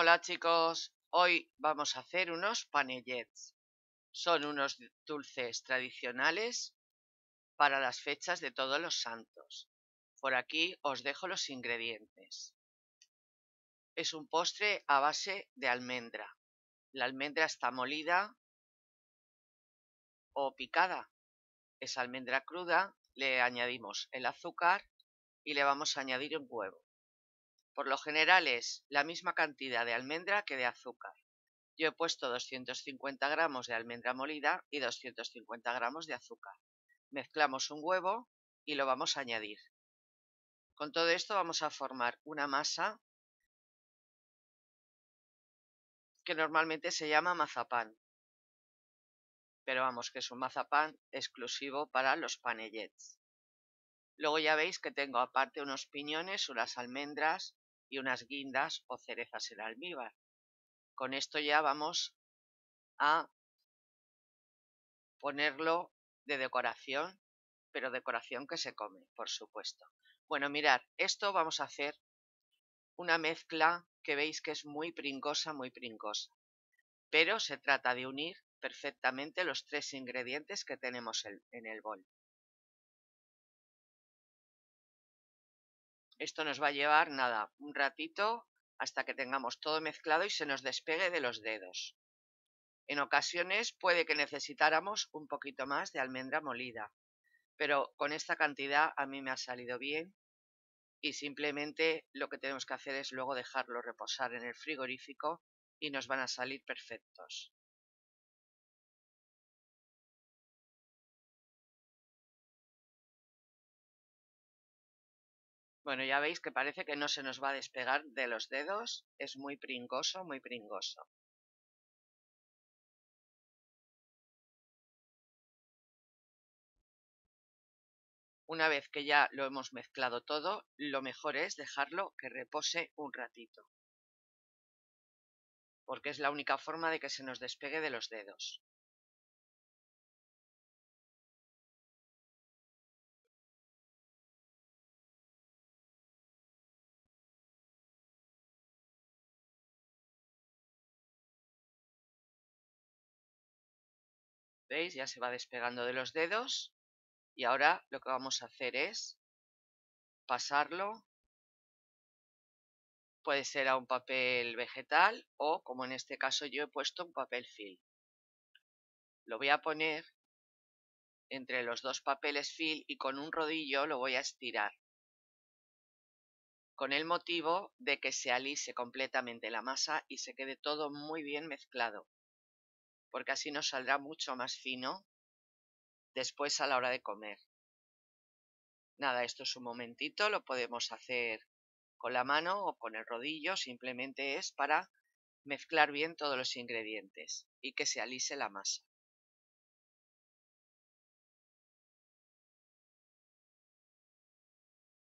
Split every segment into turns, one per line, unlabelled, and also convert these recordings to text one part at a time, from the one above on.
Hola chicos, hoy vamos a hacer unos panellets. Son unos dulces tradicionales para las fechas de todos los santos. Por aquí os dejo los ingredientes. Es un postre a base de almendra. La almendra está molida o picada. Es almendra cruda, le añadimos el azúcar y le vamos a añadir un huevo. Por lo general es la misma cantidad de almendra que de azúcar. Yo he puesto 250 gramos de almendra molida y 250 gramos de azúcar. Mezclamos un huevo y lo vamos a añadir. Con todo esto vamos a formar una masa que normalmente se llama mazapán. Pero vamos, que es un mazapán exclusivo para los panellets. Luego ya veis que tengo aparte unos piñones, unas almendras, y unas guindas o cerezas en almíbar. Con esto ya vamos a ponerlo de decoración, pero decoración que se come, por supuesto. Bueno, mirad, esto vamos a hacer una mezcla que veis que es muy pringosa, muy pringosa. Pero se trata de unir perfectamente los tres ingredientes que tenemos en el bol. Esto nos va a llevar, nada, un ratito hasta que tengamos todo mezclado y se nos despegue de los dedos. En ocasiones puede que necesitáramos un poquito más de almendra molida, pero con esta cantidad a mí me ha salido bien y simplemente lo que tenemos que hacer es luego dejarlo reposar en el frigorífico y nos van a salir perfectos. Bueno, ya veis que parece que no se nos va a despegar de los dedos. Es muy pringoso, muy pringoso. Una vez que ya lo hemos mezclado todo, lo mejor es dejarlo que repose un ratito. Porque es la única forma de que se nos despegue de los dedos. ¿Veis? Ya se va despegando de los dedos. Y ahora lo que vamos a hacer es pasarlo. Puede ser a un papel vegetal o, como en este caso yo he puesto, un papel film. Lo voy a poner entre los dos papeles film y con un rodillo lo voy a estirar. Con el motivo de que se alise completamente la masa y se quede todo muy bien mezclado porque así nos saldrá mucho más fino después a la hora de comer. Nada, esto es un momentito, lo podemos hacer con la mano o con el rodillo, simplemente es para mezclar bien todos los ingredientes y que se alise la masa.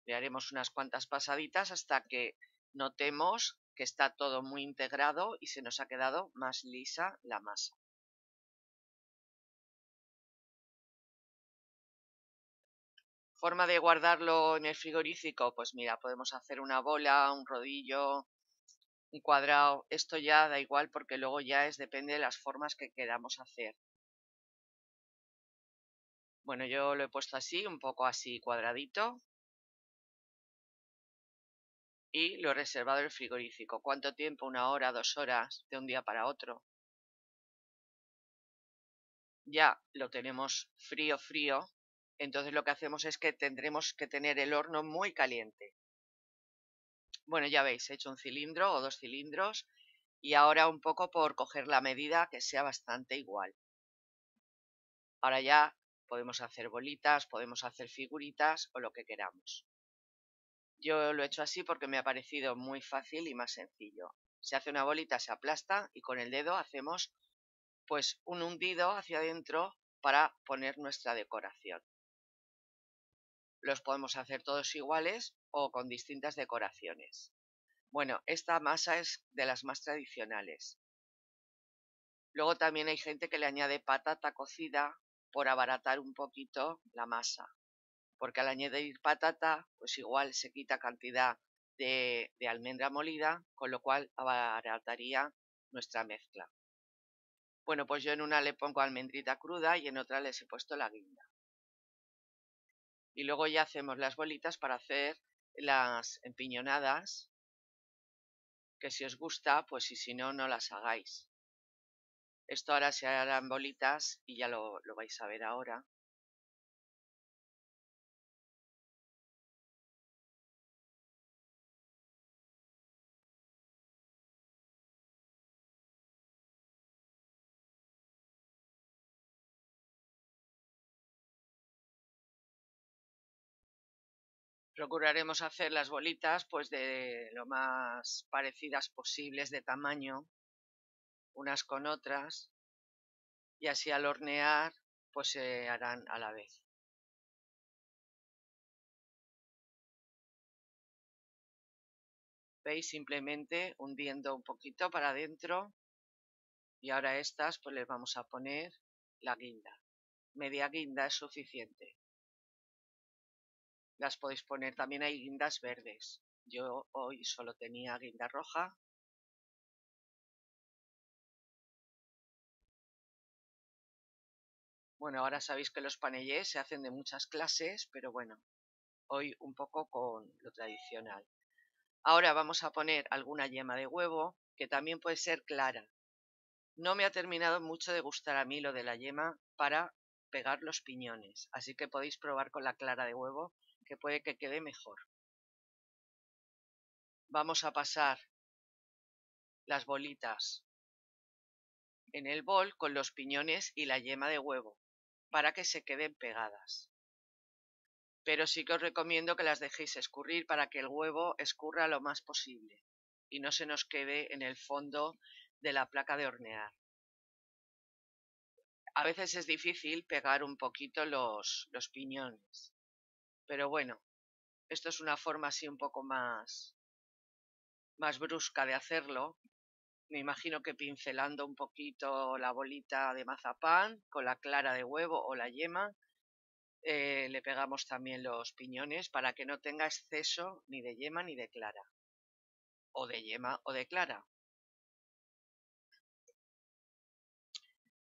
Le haremos unas cuantas pasaditas hasta que notemos que está todo muy integrado y se nos ha quedado más lisa la masa. Forma de guardarlo en el frigorífico, pues mira, podemos hacer una bola, un rodillo, un cuadrado. Esto ya da igual porque luego ya es depende de las formas que queramos hacer. Bueno, yo lo he puesto así, un poco así cuadradito. Y lo he reservado en el frigorífico. ¿Cuánto tiempo? Una hora, dos horas, de un día para otro. Ya lo tenemos frío, frío entonces lo que hacemos es que tendremos que tener el horno muy caliente. Bueno, ya veis, he hecho un cilindro o dos cilindros y ahora un poco por coger la medida que sea bastante igual. Ahora ya podemos hacer bolitas, podemos hacer figuritas o lo que queramos. Yo lo he hecho así porque me ha parecido muy fácil y más sencillo. Se hace una bolita, se aplasta y con el dedo hacemos pues un hundido hacia adentro para poner nuestra decoración. Los podemos hacer todos iguales o con distintas decoraciones. Bueno, esta masa es de las más tradicionales. Luego también hay gente que le añade patata cocida por abaratar un poquito la masa. Porque al añadir patata, pues igual se quita cantidad de, almendra molida, con lo cual abarataría nuestra mezcla. Bueno, pues yo en una le pongo almendrita cruda y en otra les he puesto la guinda. Y luego ya hacemos las bolitas para hacer las empiñonadas, que si os gusta, pues y si no, no las hagáis. Esto ahora se harán bolitas y ya lo, lo vais a ver ahora. Procuraremos hacer las bolitas pues de lo más parecidas posibles de tamaño, unas con otras, y así al hornear pues se harán a la vez. ¿Veis? Simplemente hundiendo un poquito para adentro y ahora estas pues les vamos a poner la guinda. Media guinda es suficiente. Las podéis poner, también hay guindas verdes. Yo hoy solo tenía guinda roja. Bueno, ahora sabéis que los panellés se hacen de muchas clases, pero bueno, hoy un poco con lo tradicional. Ahora vamos a poner alguna yema de huevo, que también puede ser clara. No me ha terminado mucho de gustar a mí lo de la yema para pegar los piñones, así que podéis probar con la clara de huevo que puede que quede mejor. Vamos a pasar las bolitas en el bol con los piñones y la yema de huevo para que se queden pegadas. Pero sí que os recomiendo que las dejéis escurrir para que el huevo escurra lo más posible y no se nos quede en el fondo de la placa de hornear. A veces es difícil pegar un poquito los, los piñones, pero bueno, esto es una forma así un poco más, más brusca de hacerlo. Me imagino que pincelando un poquito la bolita de mazapán con la clara de huevo o la yema, eh, le pegamos también los piñones para que no tenga exceso ni de yema ni de clara. O de yema o de clara.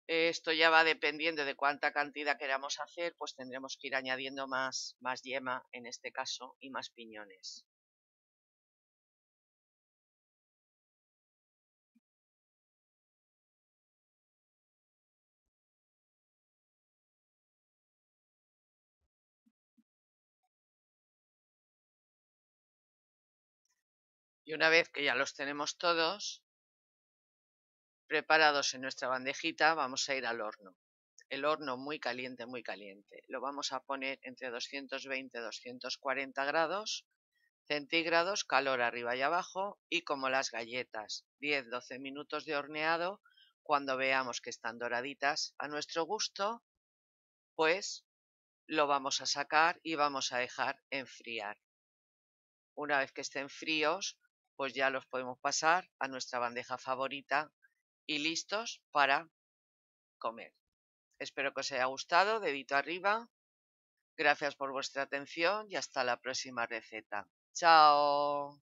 Esto ya va dependiendo de cuánta cantidad queramos hacer, pues tendremos que ir añadiendo más, más yema en este caso y más piñones. Y una vez que ya los tenemos todos, preparados en nuestra bandejita, vamos a ir al horno. El horno muy caliente, muy caliente. Lo vamos a poner entre 220 y 240 grados centígrados, calor arriba y abajo, y como las galletas, 10-12 minutos de horneado. Cuando veamos que están doraditas a nuestro gusto, pues lo vamos a sacar y vamos a dejar enfriar. Una vez que estén fríos, pues ya los podemos pasar a nuestra bandeja favorita y listos para comer. Espero que os haya gustado, dedito arriba. Gracias por vuestra atención y hasta la próxima receta. Chao.